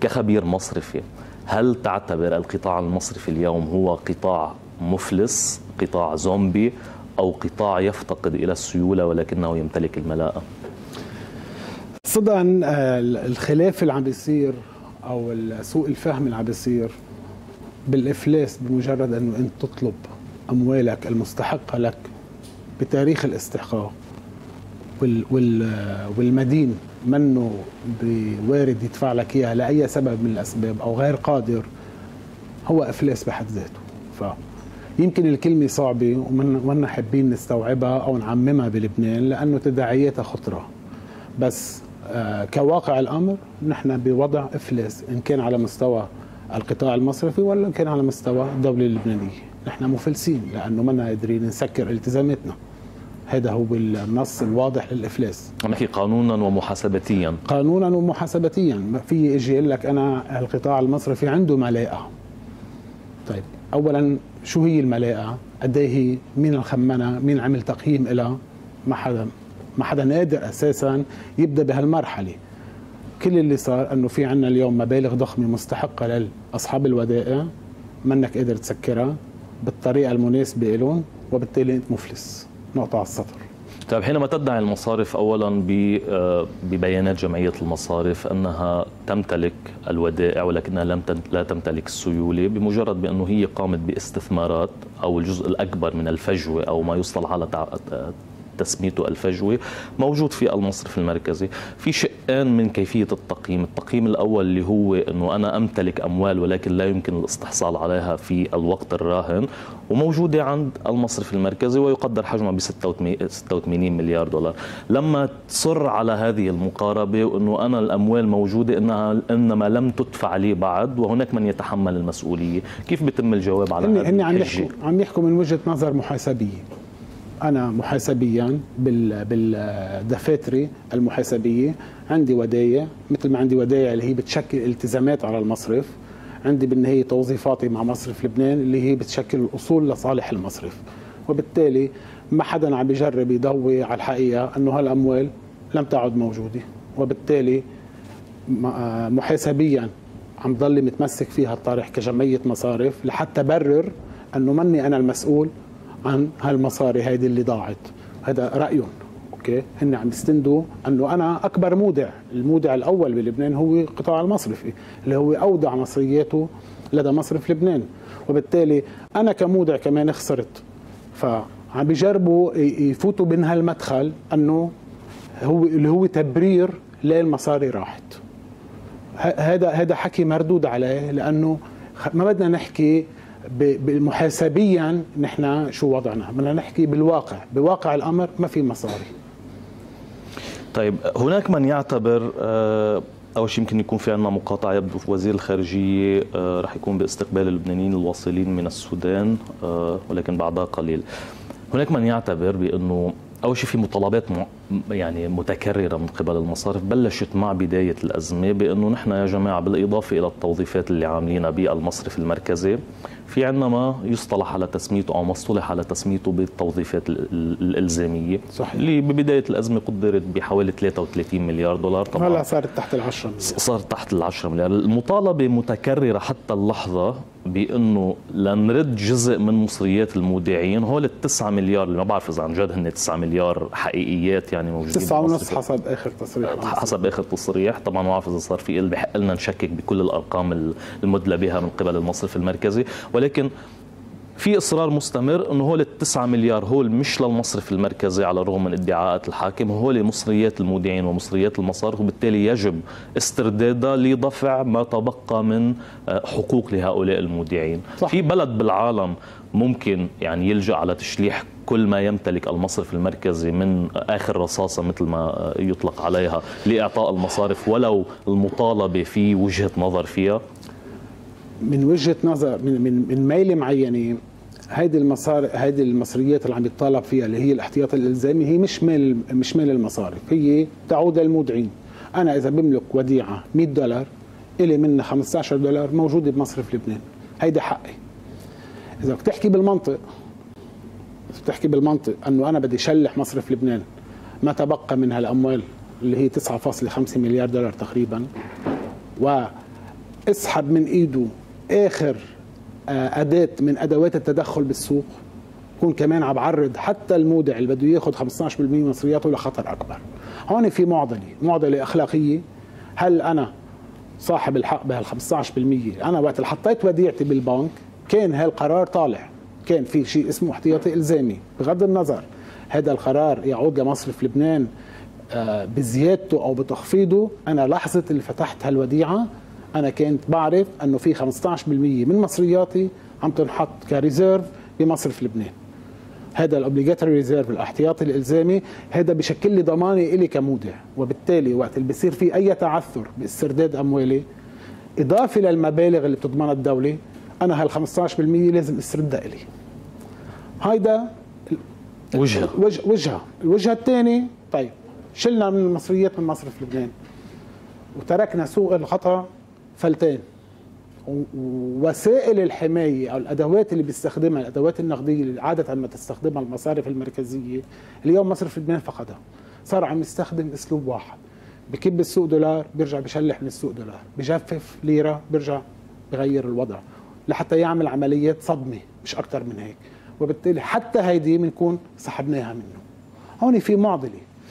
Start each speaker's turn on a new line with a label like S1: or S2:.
S1: كخبير مصرفي هل تعتبر القطاع المصرفي اليوم هو قطاع مفلس قطاع زومبي أو قطاع يفتقد إلى السيولة ولكنه يمتلك الملاءة
S2: صدقا آه، الخلاف اللي عم بيصير أو سوء الفهم اللي عم بيصير بالإفلاس بمجرد إنه أنت تطلب أموالك المستحقة لك بتاريخ الاستحقاق. والمدين منه بوارد يدفع لك إياها لأي سبب من الأسباب أو غير قادر هو إفلاس بحد ذاته. ف يمكن الكلمة صعبة ومنا حابين نستوعبها أو نعممها بلبنان لأنه تداعياتها خطرة. بس آه كواقع الأمر نحن بوضع إفلاس إن كان على مستوى القطاع المصرفي ولا إن كان على مستوى الدولة اللبنانية. نحن مفلسين لأنه منا قادرين نسكر التزاماتنا. هذا هو النص الواضح للإفلاس.
S1: عم نحكي قانونا ومحاسبتيا.
S2: قانونا ومحاسبتيا. في إجي يقول لك أنا القطاع المصرفي عنده ملاءه طيب اولا شو هي الملاءه قد إيه هي؟ مين الخمنها مين عمل تقييم لها ما حدا ما حدا قادر أساسا يبدأ بهالمرحلة. كل اللي صار إنه في عندنا اليوم مبالغ ضخمة مستحقة لاصحاب الودائع. منك قادر تسكرها بالطريقة المناسبة لهم وبالتالي أنت مفلس. نقطة على السطر.
S1: طيب حينما تدعي المصارف اولا آه، ببيانات جمعية المصارف أنها تمتلك الودائع ولكنها لم لا تمتلك السيولة بمجرد بأنه هي قامت باستثمارات أو الجزء الأكبر من الفجوة أو ما يصطلح على تسميته الفجوه موجود في المصرف المركزي. في شقان من كيفية التقييم؟ التقييم الأول اللي هو إنه أنا أمتلك أموال ولكن لا يمكن الاستحصال عليها في الوقت الراهن وموجودة عند المصرف المركزي ويقدر حجمها ب 86 مليار دولار. لما تصر على هذه المقاربة وإنه أنا الأموال موجودة انها إنما لم تدفع لي بعد وهناك من يتحمل المسؤولية. كيف بيتم الجواب على هذا
S2: هن عم يحكوا عم يحكوا من وجهة نظر محاسبية. أنا محاسبيا بالدفاتر المحاسبية. عندي ودايع مثل ما عندي ودايع اللي هي بتشكل التزامات على المصرف. عندي بالنهاية توظيفاتي مع مصرف لبنان اللي هي بتشكل الأصول لصالح المصرف. وبالتالي ما حدا عم بيجرب يضوي على الحقيقة إنه هالأموال لم تعد موجودة. وبالتالي محاسبيا عم ضلي متمسك فيها الطارح كجمعية مصارف لحتى برر إنه مني أنا المسؤول عن هالمصاري هيدي اللي ضاعت. هذا رأيهم أوكي؟ هن عم يستندوا إنه أنا أكبر مودع المودع الأول بلبنان هو القطاع المصرفي اللي هو اودع مصرياته لدى مصرف لبنان. وبالتالي أنا كمودع كمان خسرت. فعم بيجربوا يفوتوا من هالمدخل إنه هو اللي هو تبرير ليه المصاري راحت. هذا هذا حكي مردود عليه لأنه ما بدنا نحكي محاسبيا نحن شو وضعنا؟ بدنا نحكي بالواقع. بواقع الأمر ما في مصاري.
S1: طيب هناك من يعتبر آه، أول شيء يمكن يكون في عندنا مقاطعة يبدو وزير الخارجية آه، رح يكون باستقبال اللبنانيين الواصلين من السودان آه، ولكن بعدها قليل. هناك من يعتبر بأنه أول شيء في مطالبات يعني متكررة من قبل المصارف. بلشت مع بداية الأزمة بأنه نحن يا جماعة بالإضافة إلى التوظيفات اللي عاملينها بالمصرف المركزي في عندنا ما يصطلح على تسميته أو ما اصطلح على تسميته بالتوظيفات الإلزامية صحيح. اللي ببداية الأزمة قدرت بحوالي 33 مليار دولار
S2: طبعا. هلا صارت تحت ال 10 مليار
S1: صارت تحت ال 10 مليار. المطالبة متكررة حتى اللحظة بأنه لنرد جزء من مصريات المودعين هول ال 9 مليار اللي ما بعرف إذا عن جد هن 9 مليار حقيقيات يعني موجودين
S2: 9 ونص حسب آخر تصريح.
S1: حسب آخر تصريح. طبعا ما بعرف اذا صار في بحق لنا نشكك بكل الأرقام المدلى بها من قبل المصرف المركزي. ولكن في إصرار مستمر إنه هول التسعة مليار هول مش للمصرف المركزي على الرغم من ادعاءات الحاكم هول مصريات المودعين ومصريات المصارف وبالتالي يجب استردادها لدفع ما تبقى من آه، حقوق لهؤلاء المودعين صح. في بلد بالعالم ممكن يعني يلجأ على تشليح كل ما يمتلك المصرف المركزي من آخر رصاصة مثل ما يطلق عليها لإعطاء المصارف ولو المطالبة في وجهة نظر فيها
S2: من وجهة نظر من من من ميلة معينة هيدي المصاري هيدي المصريات اللي عم يتطالب فيها اللي هي الاحتياط الإلزامي هي مش مال مش مال المصارف هي تعود للمودعين. أنا إذا بملك وديعة 100 دولار إلي منها 15 دولار موجودة بمصرف لبنان. هيدي حقي. إذا بدك تحكي بالمنطق بتحكي بالمنطق إنه أنا بدي شلح مصرف لبنان ما تبقى من هالأموال اللي هي 9.5 مليار دولار تقريبا و اسحب من إيده آخر آه، أداة من أدوات التدخل بالسوق. يكون كمان عم بعرض حتى المودع اللي بده ياخذ 15% من مصرياته لخطر أكبر. هون في معضلة معضلة أخلاقية. هل أنا صاحب الحق بهال 15% أنا وقت اللي حطيت وديعتي بالبنك كان هالقرار طالع. كان في شيء اسمه احتياطي إلزامي. بغض النظر هذا القرار يعود لمصرف لبنان آه، بزيادته أو بتخفيضه أنا لحظة اللي فتحت هالوديعة أنا كنت بعرف إنه في 15% من مصرياتي عم تنحط كريزيرف بمصرف لبنان. هذا ال obligatory reserve الاحتياطي الإلزامي هذا بشكل لي ضماني إلي كمودع. وبالتالي وقت اللي بصير في أي تعثر باسترداد أموالي إضافة للمبالغ اللي بتضمنها الدولة أنا هال 15% لازم أستردها إلي. هيدا
S1: وجهة.
S2: وجهة. الوجهة الثانية طيب شلنا من المصريات من مصرف لبنان. وتركنا سوق القطع فلتان وسائل الحماية أو الأدوات اللي بيستخدمها الأدوات النقدية اللي عادة ما تستخدمها المصارف المركزية اليوم مصرف لبنان فقدها. صار عم يستخدم أسلوب واحد. بكب السوق دولار بيرجع بشلح من السوق دولار. بجفف ليرة بيرجع بغير الوضع. لحتى يعمل عمليات صدمة مش أكثر من هيك. وبالتالي حتى هيدي بنكون سحبناها منه. هون في معضلة.